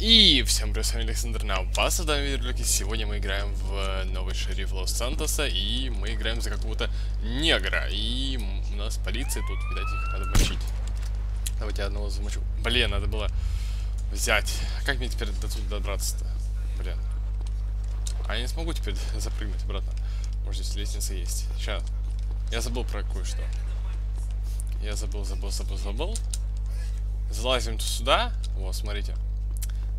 И всем привет, с вами Александр на вас, в данном видеоролике сегодня мы играем в новый шериф Лос-Сантоса, и мы играем за какого-то негра, и у нас полиция тут, видать, их надо мочить. Давайте я одного замочу. Блин, надо было взять. А как мне теперь до тут добраться-то? Блин. А я не смогу теперь запрыгнуть обратно. Может, здесь лестница есть. Сейчас. Я забыл про кое-что. Я забыл, забыл, забыл, забыл. Залазим сюда. Вот, смотрите.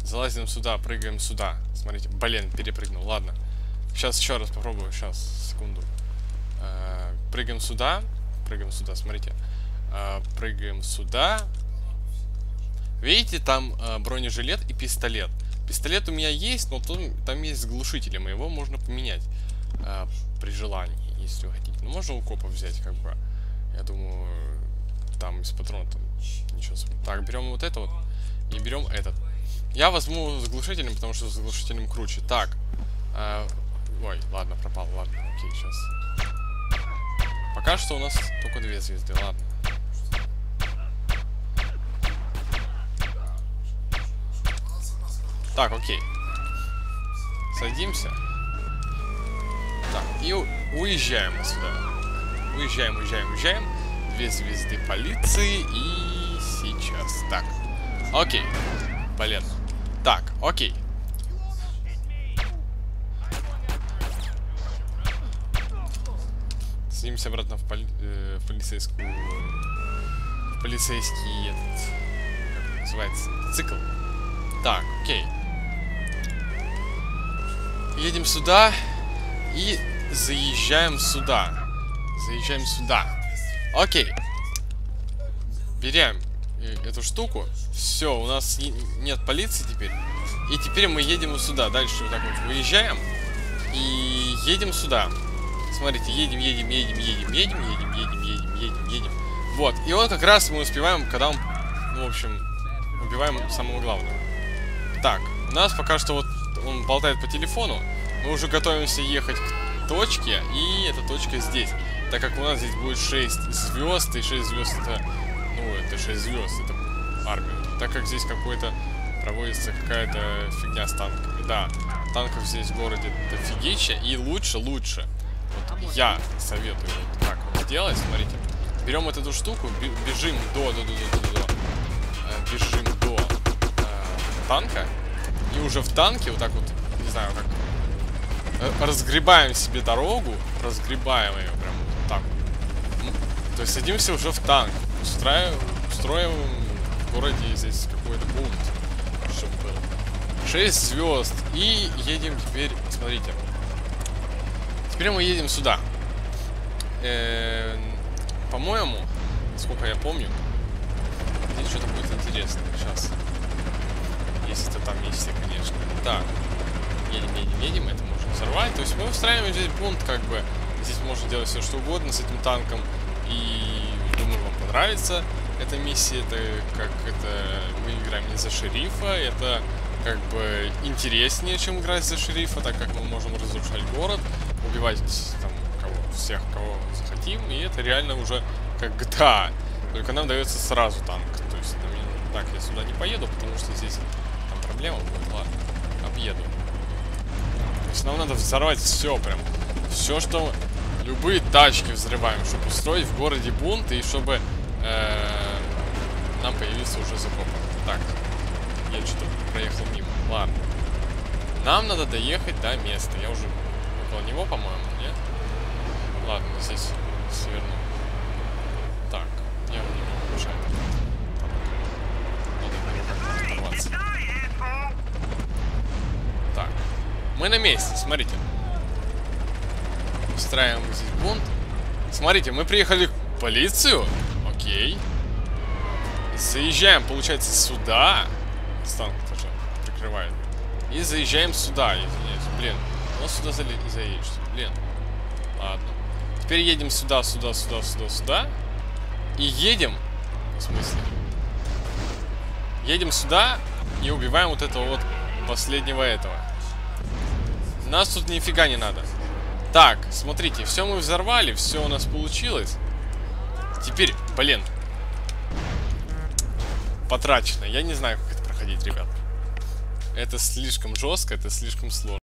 Залазим сюда, прыгаем сюда. Смотрите, блин, перепрыгнул. Ладно. Сейчас еще раз попробую. Сейчас, секунду. Э, прыгаем сюда. Прыгаем сюда, смотрите. Э, прыгаем сюда. Видите, там э, бронежилет и пистолет. Пистолет у меня есть, но там, там есть с глушителем. Его можно поменять при желании, если вы хотите. Ну, можно у копа взять, как бы. Я думаю, там из патронов там ничего. Так, берем вот это вот и берем этот. Я возьму с глушителем, потому что с глушителем круче. Так. Э, ой, ладно, пропал. Ладно, окей, сейчас. Пока что у нас только две звезды, ладно. Так, окей. Садимся. Так, и уезжаем отсюда. Уезжаем, уезжаем, уезжаем. Две звезды полиции и сейчас. Так. Окей. Блин. Так, окей. Снимемся обратно в, поли э, в полицейскую... В полицейский этот... Как называется? Цикл. Так, окей. Едем сюда и заезжаем сюда. Заезжаем сюда. Окей. Берем эту штуку. Все, у нас нет полиции теперь. И теперь мы едем сюда. Дальше вот так вот выезжаем. И едем сюда. Смотрите, едем, едем, едем, едем, едем, едем, едем, едем, едем, едем. Вот. И вот как раз мы успеваем, когда он, ну, в общем, убиваем самого главного. Так, у нас пока что вот он болтает по телефону. Мы уже готовимся ехать к точке. И эта точка здесь. Так как у нас здесь будет 6 звезд. И 6 звезд это ну, это 6 звезд, это армия. Так как здесь какой-то проводится какая-то фигня с танками. Да, танков здесь в городе дофигища, и лучше, лучше. Вот я советую вот так вот сделать, смотрите. Берем вот эту штуку, бежим до, до, до, до, до, до э, бежим до э, танка, и уже в танке вот так вот, не знаю, как э, разгребаем себе дорогу, разгребаем ее прям вот так. То есть садимся уже в танк устраиваем, в городе здесь какой-то бунт, чтобы был. 6 звезд. И едем теперь, смотрите. Теперь мы едем сюда. Э -э По-моему, сколько я помню, здесь что-то будет интересное. Сейчас. Если это там есть, конечно. Так. Едем, едем, едем. Это можно взорвать. То есть мы устраиваем здесь бунт, как бы. Здесь можно делать все, что угодно с этим танком. И понравится эта миссия. Это как это мы играем не за шерифа, это как бы интереснее, чем играть за шерифа, так как мы можем разрушать город, убивать там кого, всех, кого захотим, и это реально уже как GTA. Только нам дается сразу танк. То есть, там, так, я сюда не поеду, потому что здесь там проблема будет. Ладно, объеду. То есть нам надо взорвать все прям. Все, что любые тачки взрываем, чтобы устроить в городе бунт и чтобы нам появился уже закоп. Так, я что-то проехал мимо. Ладно. Нам надо доехать до места. Я уже около него, по-моему, нет? Ладно, здесь сверну. Так, я не могу мешать. Так, мы на месте, смотрите устраиваем здесь бунт. Смотрите, мы приехали в полицию. Окей. Заезжаем, получается, сюда. Станк тоже прикрывает. И заезжаем сюда, извиняюсь. Блин, ну сюда за заедешь. Блин. Ладно. Теперь едем сюда, сюда, сюда, сюда, сюда. И едем. В смысле? Едем сюда и убиваем вот этого вот последнего этого. Нас тут нифига не надо. Так, смотрите, все мы взорвали, все у нас получилось. Теперь, блин. Потрачено. Я не знаю, как это проходить, ребят. Это слишком жестко, это слишком сложно.